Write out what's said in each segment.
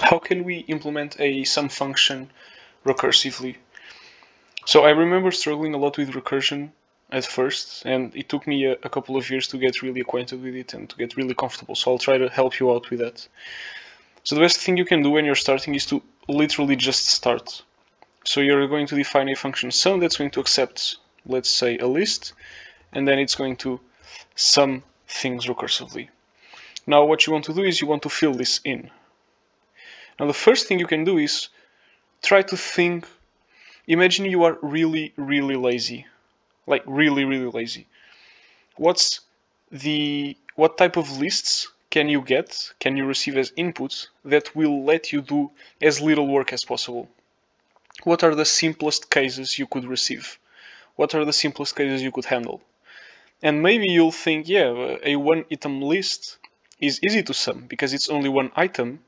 how can we implement a sum function recursively? So I remember struggling a lot with recursion at first, and it took me a, a, couple of years to get really acquainted with it and to get really comfortable. So I'll try to help you out with that. So the best thing you can do when you're starting is to literally just start. So you're going to define a function sum that's going to accept, let's say, a list, and then it's going to sum things recursively. Now what you want to do is you want to fill this in. Now the first thing you can do is try to think, imagine you are really, really lazy. Like really really lazy. What's the what type of lists can you get can you receive as inputs that will let you do as little work as possible? What are the simplest cases you could receive? What are the simplest cases you could handle? And maybe you'll think yeah a one item list is easy to sum because it's only one item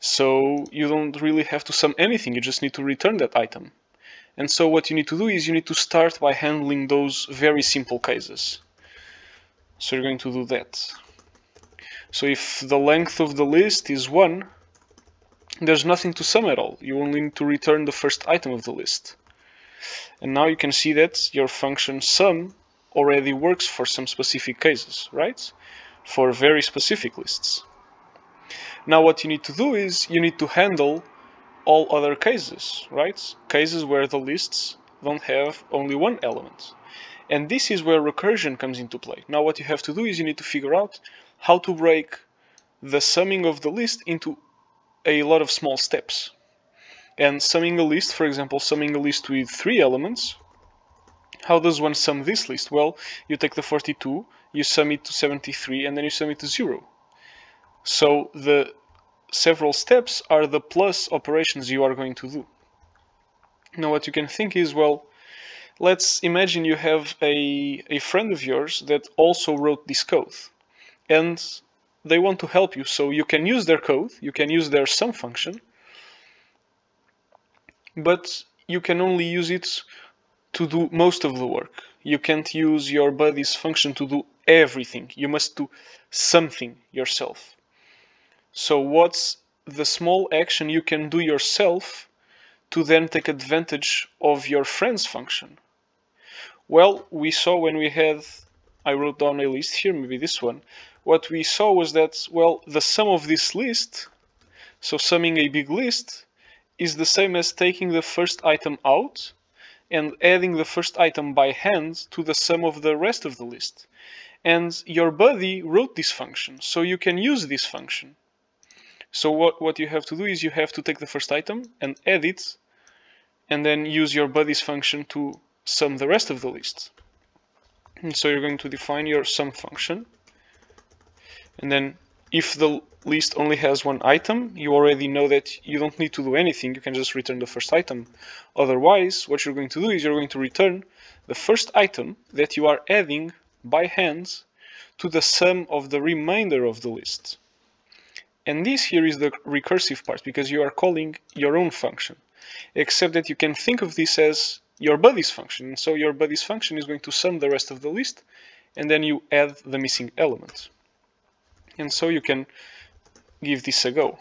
so you don't really have to sum anything you just need to return that item and so what you need to do is you need to start by handling those very simple cases. So you're going to do that. So if the length of the list is 1, there's nothing to sum at all. You only need to return the first item of the list. And now you can see that your function sum already works for some specific cases, right? For very specific lists. Now what you need to do is you need to handle all other cases, right? Cases where the lists don't have only one element. And this is where recursion comes into play. Now what you have to do is you need to figure out how to break the summing of the list into a lot of small steps. And summing a list, for example, summing a list with three elements, how does one sum this list? Well, you take the 42, you sum it to 73, and then you sum it to 0. So the several steps are the plus operations you are going to do. Now what you can think is, well, let's imagine you have a, a friend of yours that also wrote this code and they want to help you. So you can use their code, you can use their sum function, but you can only use it to do most of the work. You can't use your buddy's function to do everything. You must do something yourself. So what's the small action you can do yourself to then take advantage of your friend's function? Well, we saw when we had, I wrote down a list here, maybe this one. What we saw was that, well, the sum of this list, so summing a big list, is the same as taking the first item out and adding the first item by hand to the sum of the rest of the list. And your buddy wrote this function, so you can use this function. So what, what you have to do is you have to take the first item and add it and then use your buddy's function to sum the rest of the list. And so you're going to define your sum function. And then if the list only has one item, you already know that you don't need to do anything. You can just return the first item. Otherwise, what you're going to do is you're going to return the first item that you are adding by hand to the sum of the remainder of the list. And this here is the recursive part because you are calling your own function. Except that you can think of this as your buddy's function. So your buddy's function is going to sum the rest of the list and then you add the missing element. And so you can give this a go.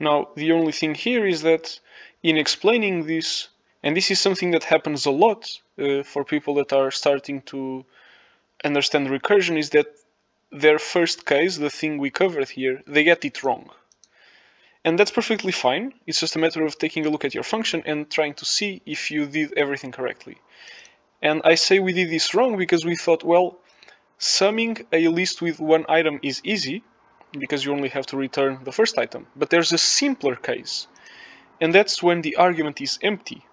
Now, the only thing here is that in explaining this and this is something that happens a lot uh, for people that are starting to understand recursion is that their first case, the thing we covered here, they get it wrong. And that's perfectly fine. It's just a matter of taking a look at your function and trying to see if you did everything correctly. And I say we did this wrong because we thought, well, summing a list with one item is easy because you only have to return the first item. But there's a simpler case. And that's when the argument is empty.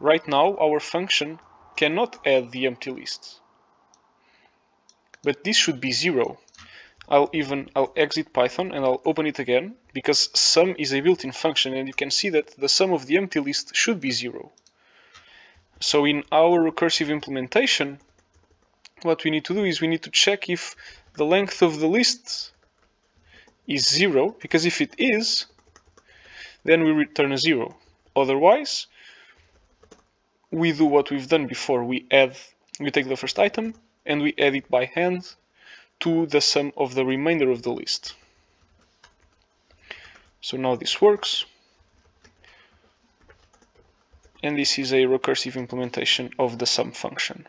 Right now, our function cannot add the empty list. But this should be zero. I'll even, I'll exit Python and I'll open it again because sum is a built-in function and you can see that the sum of the empty list should be zero. So in our recursive implementation, what we need to do is we need to check if the length of the list is zero, because if it is, then we return a zero. Otherwise, we do what we've done before. We add, we take the first item, and we add it by hand to the sum of the remainder of the list. So now this works. And this is a recursive implementation of the sum function.